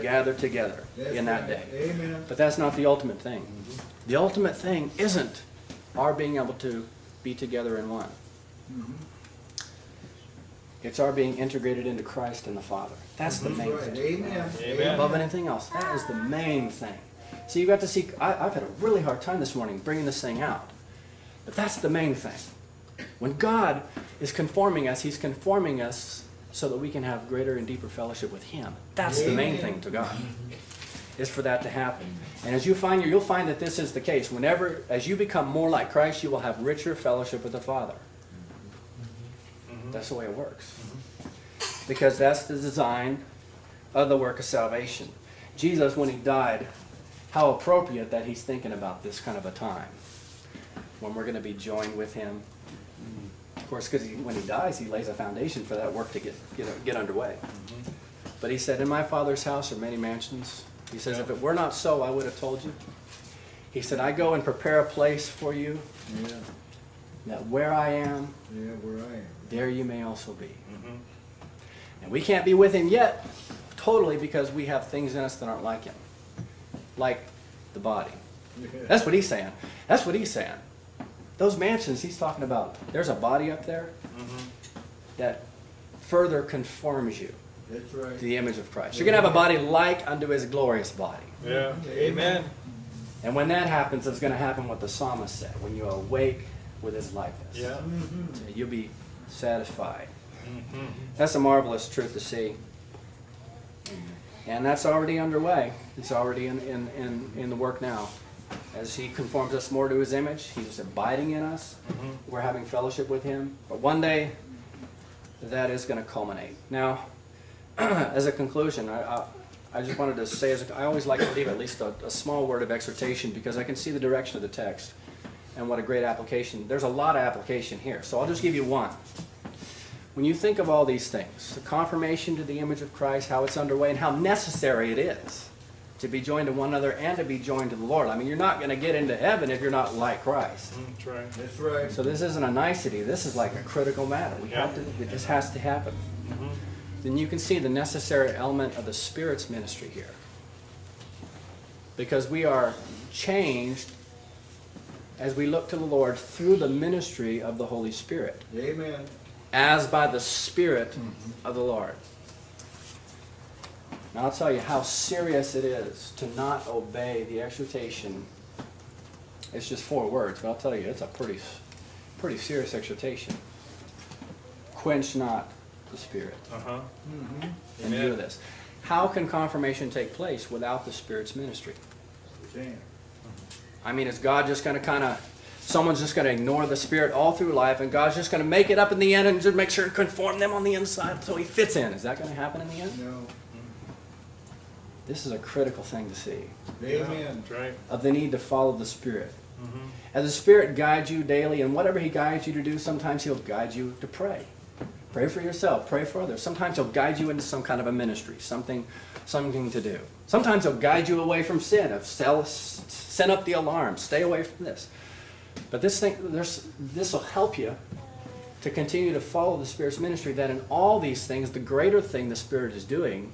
gather together That's in that right. day. Amen. But that's not the ultimate thing. The ultimate thing isn't our being able to be together in one. Mhm. It's our being integrated into Christ and the Father. That's the main right. thing. Amen. Amen. Above anything else. That is the main thing. So you got to see, I, I've had a really hard time this morning bringing this thing out. But that's the main thing. When God is conforming us, He's conforming us so that we can have greater and deeper fellowship with Him. That's the main thing to God. Is for that to happen. And as you find, you'll find that this is the case. Whenever, as you become more like Christ, you will have richer fellowship with the Father. Mm-hmm. That's the way it works. Mm-hmm. Because that's the design of the work of salvation. Jesus, when he died, how appropriate that he's thinking about this kind of a time when we're going to be joined with him. Of course, because when he dies, he lays a foundation for that work to get, get, get underway. Mm-hmm. But he said, In my Father's house are many mansions. He says, If it were not so, I would have told you. He said, I go and prepare a place for you, Yeah, that where I am, yeah, where I am. there you may also be. Mm-hmm. And we can't be with him yet, totally, because we have things in us that aren't like him. Like the body. Yeah. That's what he's saying. That's what he's saying. Those mansions he's talking about, there's a body up there that further conforms you That's right. to the image of Christ. You're going to have a body like unto his glorious body. Yeah. Amen. And when that happens, it's going to happen what the psalmist said when you awake with his likeness. Yeah. Mhm. You'll be satisfied. Mhm. That's a marvelous truth to see. And that's already underway. It's already in, in, in, in the work now. As he conforms us more to his image, he's abiding in us. Mm-hmm. We're having fellowship with him. But one day, that is going to culminate. Now, as a conclusion, I, I, I just wanted to say, as a, I always like to leave at least a, a small word of exhortation because I can see the direction of the text and what a great application. There's a lot of application here. So I'll just give you one. When you think of all these things, the confirmation to the image of Christ, how it's underway, and how necessary it is to be joined to one another and to be joined to the Lord. I mean, you're not going to get into heaven if you're not like Christ. Mm, that's right. That's right. So this isn't a nicety. This is like a critical matter. We have to. It just has to happen. Mm-hmm. Then you can see the necessary element of the Spirit's ministry here, because we are changed as we look to the Lord through the ministry of the Holy Spirit Amen. as by the Spirit mm-hmm. of the Lord. Now I'll tell you how serious it is to not obey the exhortation. It's just four words, but I'll tell you, it's a pretty, pretty serious exhortation. Quench not the Spirit. Uh huh. Mhm. In view of this, how can confirmation take place without the Spirit's ministry? I mean, is God just going to kind of, someone's just going to ignore the Spirit all through life, and God's just going to make it up in the end and just make sure to conform them on the inside so He fits in? Is that going to happen in the end? No. This is a critical thing to see Amen. Right. of the need to follow the Spirit. Mm-hmm. As the Spirit guides you daily, and whatever He guides you to do, sometimes He'll guide you to pray. Pray for yourself, pray for others. Sometimes He'll guide you into some kind of a ministry, something, something to do. Sometimes He'll guide you away from sin, of sell, send up the alarm, stay away from this. But this thing, there's, this will help you to continue to follow the Spirit's ministry. That in all these things, the greater thing the Spirit is doing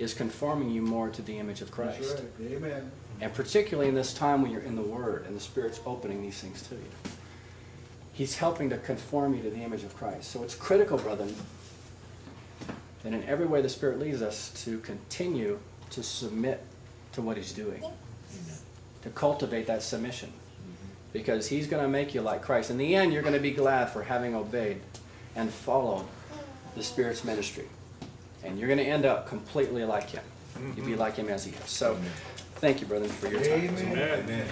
is conforming you more to the image of Christ. That's right. Amen. And particularly in this time when you're in the Word and the Spirit's opening these things to you. He's helping to conform you to the image of Christ. So it's critical, brethren, that in every way the Spirit leads us to continue to submit to what He's doing, to cultivate that submission. Mm-hmm. Because He's going to make you like Christ. In the end, you're going to be glad for having obeyed and followed the Spirit's ministry. And you're going to end up completely like Him. You'll be mm-hmm. like Him as He is. So thank you, brethren, for your time. Amen. Amen.